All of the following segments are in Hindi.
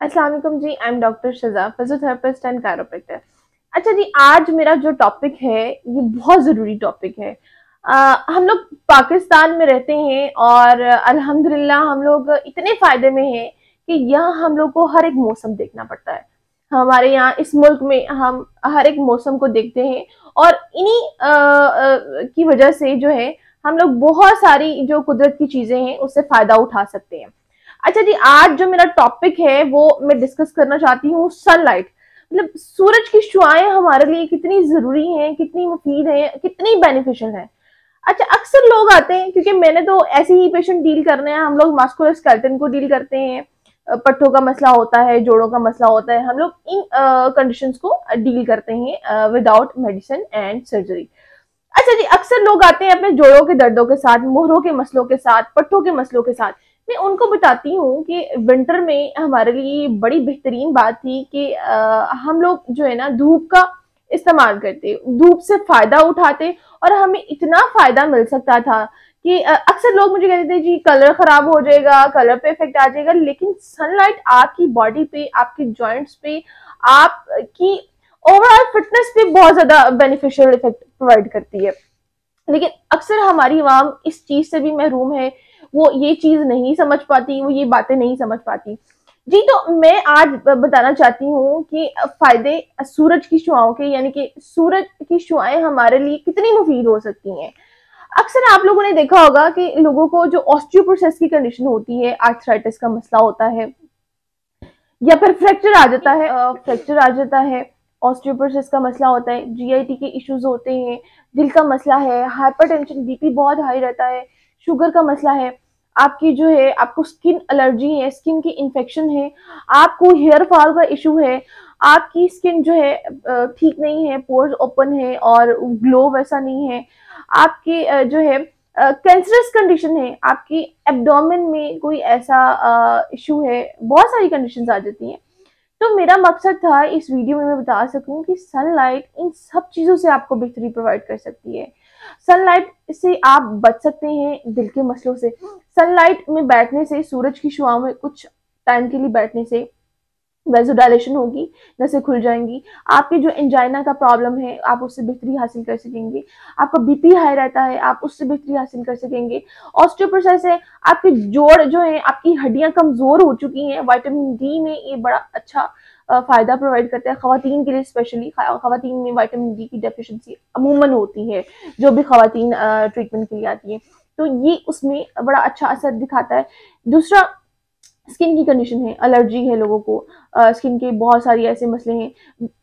अस्सलाम जी I am doctor Shaza physiotherapist and chiropractor अच्छा जी आज मेरा जो टॉपिक है ये बहुत ज़रूरी टॉपिक है। आ, हम लोग पाकिस्तान में रहते हैं और अल्हम्दुलिल्लाह हम लोग इतने फ़ायदे में हैं कि यहाँ हम लोग को हर एक मौसम देखना पड़ता है। हमारे यहाँ इस मुल्क में हम हर एक मौसम को देखते हैं और इन्हीं की वजह से जो है हम लोग बहुत सारी जो कुदरत की चीज़ें हैं उससे फ़ायदा उठा सकते हैं। अच्छा जी, आज जो मेरा टॉपिक है, वो मैं डिस्कस करना चाहती हूँ सनलाइट मतलब सूरज की शुआएँ हमारे लिए कितनी ज़रूरी हैं, कितनी मुफीद हैं, कितनी बेनिफिशियल हैं? अच्छा अक्सर लोग आते हैं, क्योंकि मैंने तो ऐसे ही पेशेंट डील करने हैं, हम लोग मास्कुलर स्केल्टन को डील करते हैं पट्टों का मसला होता है, जोड़ों का मसला होता है, हम लोग इन कंडीशंस को डील करते हैं विदाउट मेडिसिन एंड सर्जरी अच्छा जी, अक्सर लोग आते हैं अपने जोड़ों के दर्दों के साथ, मोहरों के मसलों के साथ, पट्टों के मसलों के साथ. मैं उनको बताती हूँ कि विंटर में हमारे लिए बड़ी बेहतरीन बात थी कि आ, हम लोग जो है ना धूप का इस्तेमाल करते धूप से फ़ायदा उठाते और हमें इतना फ़ायदा मिल सकता था कि अक्सर लोग मुझे कहते थे जी कलर खराब हो जाएगा कलर पे इफ़ेक्ट आ जाएगा। लेकिन सनलाइट आपकी बॉडी पे आपके जॉइंट्स पे आपकी ओवरऑल फिटनेस पे बहुत ज़्यादा बेनिफिशियल इफ़ेक्ट प्रोवाइड करती है। लेकिन अक्सर हमारी आवाम इस चीज़ से भी महरूम है वो ये चीज़ नहीं समझ पाती, वो ये बातें नहीं समझ पाती। जी तो मैं आज बताना चाहती हूँ कि फ़ायदे सूरज की शुआओं के, यानी कि सूरज की शुआएँ हमारे लिए कितनी मुफीद हो सकती हैं। अक्सर आप लोगों ने देखा होगा कि लोगों को जो ऑस्टियोप्रोसेस की कंडीशन होती है आर्थराइटिस का मसला होता है, या फिर फ्रैक्चर आ जाता है फ्रैक्चर आ जाता है ऑस्टियोप्रोसेस का मसला होता है जीआईटी के इश्यूज़ होते हैं, दिल का मसला है हाइपरटेंशन बीपी बहुत हाई रहता है शुगर का मसला है आपकी जो है, आपको स्किन एलर्जी है स्किन की इन्फेक्शन है, आपको हेयर फॉल का इशू है, आपकी स्किन जो है ठीक नहीं है पोर्स ओपन है और ग्लो वैसा नहीं है, आपकी जो है कैंसरस कंडीशन है, आपकी एब्डोमेन में कोई ऐसा इशू है, बहुत सारी कंडीशन आ जाती हैं। तो मेरा मकसद था इस वीडियो में मैं बता सकूँ कि सनलाइट इन सब चीज़ों से आपको बेहतरी प्रोवाइड कर सकती है। सनलाइट से आप बच सकते हैं दिल के मसलों से। सनलाइट में बैठने से, सूरज की शुआओं में कुछ टाइम के लिए बैठने से वेजोडाइलेशन होगी, नसें खुल जाएँगी। आपके जो एंजाइना का प्रॉब्लम है, आप उससे बेहतरी हासिल कर सकेंगे। आपका बीपी हाई रहता है, आप उससे बेहतरी हासिल कर सकेंगे। ऑस्टियोप्रोसेस है, आपके जोड़ जो है, आपकी हड्डियाँ कमज़ोर हो चुकी हैं। वाइटामिन डी में ये बड़ा अच्छा फ़ायदा प्रोवाइड करता है ख़वान के लिए स्पेशली ख़वान में वाइटामिन डी की डेफिशिएंसी अमूमन होती है, जो भी ख़वान ट्रीटमेंट के लिए आती है। तो ये उसमें बड़ा अच्छा असर दिखाता है। दूसरा स्किन की कंडीशन है एलर्जी है लोगों को। स्किन के बहुत सारी ऐसे मसले हैं।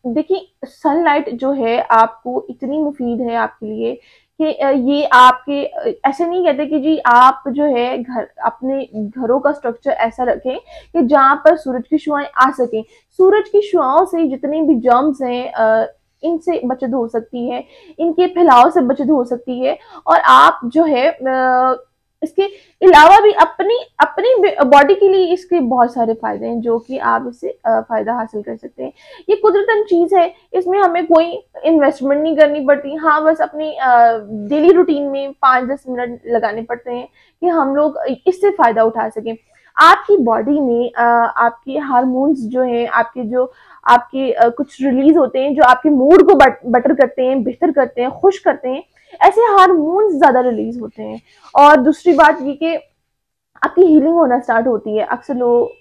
देखिए सनलाइट जो है, आपको इतनी मुफीद है आपके लिए कि ये आपके ऐसे नहीं कहते कि जी आप जो है घर, अपने घरों का स्ट्रक्चर ऐसा रखें कि जहाँ पर सूरज की शुआएँ आ सकें। सूरज की शुआओं से जितने भी जर्म्स हैं इनसे बचत हो सकती है, इनके फैलाव से बचत हो सकती है और आप जो है इसके अलावा भी अपनी अपनी बॉडी के लिए इसके बहुत सारे फ़ायदे हैं, जो कि आप इससे फ़ायदा हासिल कर सकते हैं। ये कुदरतन चीज़ है, इसमें हमें कोई इन्वेस्टमेंट नहीं करनी पड़ती। हाँ बस अपनी डेली रूटीन में पाँच दस मिनट लगाने पड़ते हैं कि हम लोग इससे फ़ायदा उठा सकें। आपकी बॉडी में आपके हारमोन्स जो हैं, आपके जो, आपके कुछ रिलीज़ होते हैं, जो आपके मूड को बटर करते हैं, बेहतर करते हैं, खुश करते हैं ऐसे हारमोन्स ज़्यादा रिलीज़ होते हैं। और दूसरी बात ये कि आपकी हीलिंग होना स्टार्ट होती है। अक्सर लोग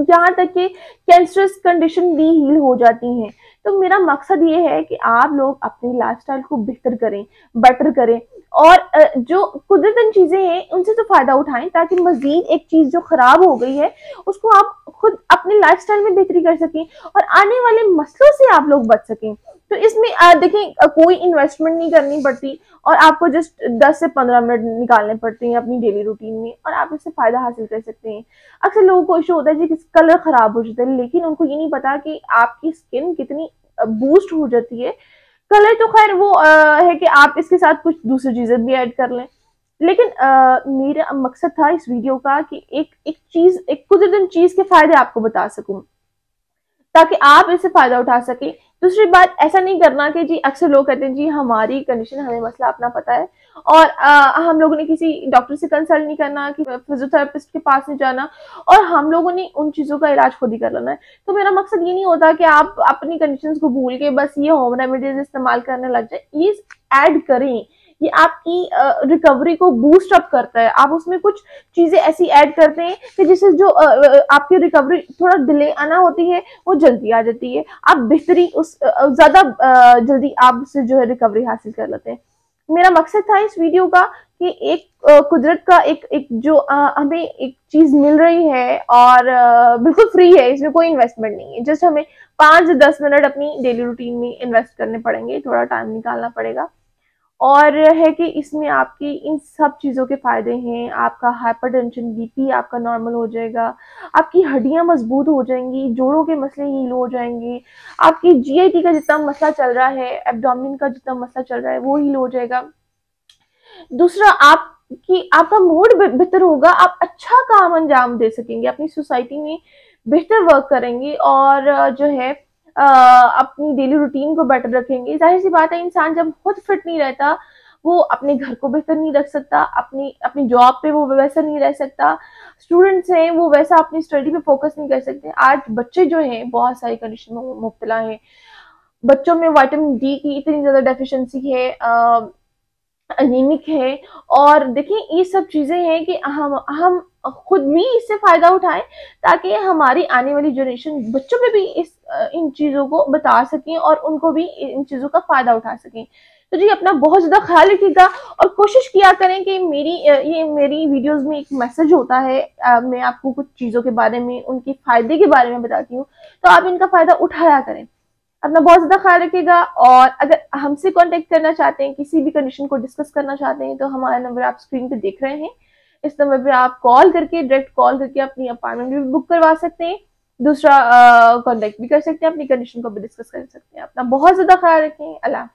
यहाँ तक कि कैंसरस कंडीशन भी हील हो जाती हैं। तो मेरा मकसद ये है कि आप लोग अपनी लाइफस्टाइल को बेहतर करें बेटर करें। और जो कुदरतन चीज़ें हैं, उनसे तो फ़ायदा उठाएँ, ताकि मजीद एक चीज़ जो खराब हो गई है, उसको आप खुद अपनी लाइफस्टाइल में बेहतरी कर सकें और आने वाले मसलों से आप लोग बच सकें। तो इसमें देखें कोई इन्वेस्टमेंट नहीं करनी पड़ती और आपको जस्ट 10 से 15 मिनट निकालने पड़ते हैं अपनी डेली रूटीन में और आप इससे फ़ायदा हासिल कर सकते हैं। अक्सर लोगों को इशू होता है कि कलर खराब हो जाता है लेकिन उनको ये नहीं पता कि आपकी स्किन कितनी बूस्ट हो जाती है। कलर तो खैर वो आ, है कि आप इसके साथ कुछ दूसरी चीज़ें भी ऐड कर लें। लेकिन आ, मेरा मकसद था इस वीडियो का कि एक एक चीज़ एक कुछ दिन चीज़ के फ़ायदे आपको बता सकूँ। ताकि आप इससे फ़ायदा उठा सके दूसरी बात ऐसा नहीं करना कि जी अक्सर लोग कहते हैं जी हमारी कंडीशन हमें मसला अपना पता है। और आ, हम लोगों ने किसी डॉक्टर से कंसल्ट नहीं करना कि फिजियोथेरेपिस्ट के पास नहीं जाना और हम लोगों ने उन चीज़ों का इलाज खुद ही कर लेना है। तो मेरा मकसद ये नहीं होता कि आप अपनी कंडीशन को भूल के बस ये होम रेमेडीज इस्तेमाल करने लग जाए। ये ऐड करें। ये आपकी रिकवरी को बूस्ट अप करता है। आप उसमें कुछ चीज़ें ऐसी ऐड करते हैं कि जिससे जो आपकी रिकवरी थोड़ा डिले आना होती है वो जल्दी आ जाती है। आप बेहतरी उस ज़्यादा जल्दी आप उससे जो है रिकवरी हासिल कर लेते हैं। मेरा मकसद था इस वीडियो का कि एक कुदरत का एक एक जो आ, हमें एक चीज़ मिल रही है और आ, बिल्कुल फ्री है इसमें कोई इन्वेस्टमेंट नहीं है। जस्ट हमें पाँच दस मिनट अपनी डेली रूटीन में इन्वेस्ट करने पड़ेंगे थोड़ा टाइम निकालना पड़ेगा। और है कि इसमें आपकी इन सब चीज़ों के फ़ायदे हैं, आपका हाइपर हाइपरटेंशन बीपी आपका नॉर्मल हो जाएगा, आपकी हड्डियाँ मज़बूत हो जाएँगी, जोड़ों के मसले हील हो जाएँगे, आपकी जीआईटी का जितना मसला चल रहा है एब्डोमिन का जितना मसला चल रहा है, वो हील हो जाएगा। दूसरा आप कि आपका मूड बेहतर होगा, आप अच्छा काम अंजाम दे सकेंगे, अपनी सोसाइटी में बेहतर वर्क करेंगे और जो है अपनी डेली रूटीन को बेटर रखेंगे। ज़ाहिर सी बात है, इंसान जब खुद फिट नहीं रहता, वो अपने घर को बेहतर नहीं रख सकता, अपनी अपनी जॉब पे वो वैसा नहीं रह सकता स्टूडेंट्स हैं, वो वैसा अपनी स्टडी पे फोकस नहीं कर सकते। आज बच्चे जो हैं, बहुत सारी कंडीशन में मुबतला हैं। बच्चों में विटामिन डी की इतनी ज़्यादा डेफिशिएंसी है अनिमिक है। और देखिए, ये सब चीज़ें हैं कि हम हम खुद भी इससे फ़ायदा उठाएँ ताकि हमारी आने वाली जनरेशन बच्चों में भी इस इन चीज़ों को बता सकें और उनको भी इन चीज़ों का फ़ायदा उठा सकें। तो जी अपना बहुत ज़्यादा ख्याल रखिएगा और कोशिश किया करें कि मेरी ये मेरी वीडियोस में एक मैसेज होता है। आ, मैं आपको कुछ चीज़ों के बारे में उनके फ़ायदे के बारे में बताती हूँ। तो आप इनका फ़ायदा उठाया करें। अपना बहुत ज़्यादा ख्याल रखिएगा और अगर हमसे कांटेक्ट करना चाहते हैं किसी भी कंडीशन को डिस्कस करना चाहते हैं तो हमारा नंबर आप स्क्रीन पे देख रहे हैं। इस नंबर पे आप कॉल करके डायरेक्ट कॉल करके अपनी अपॉइंटमेंट भी बुक करवा सकते हैं। दूसरा कॉन्टेक्ट भी कर सकते हैं, अपनी कंडीशन को भी डिस्कस कर सकते हैं। अपना बहुत ज़्यादा ख्याल रखें। अल्लाह